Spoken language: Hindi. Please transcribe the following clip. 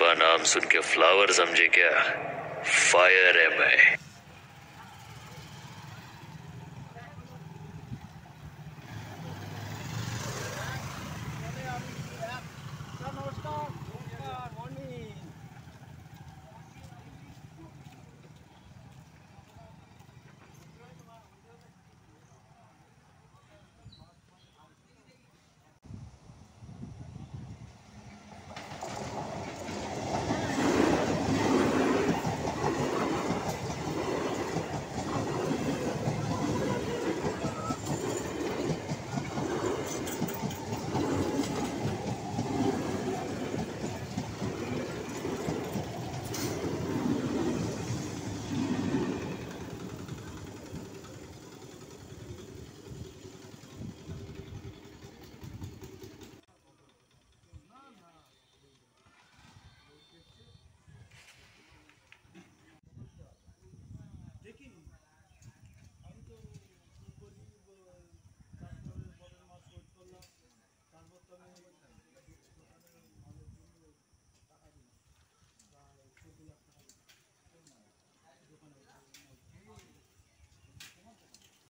पुष्पा नाम सुन के फ्लावर समझे क्या? फायर है मैं।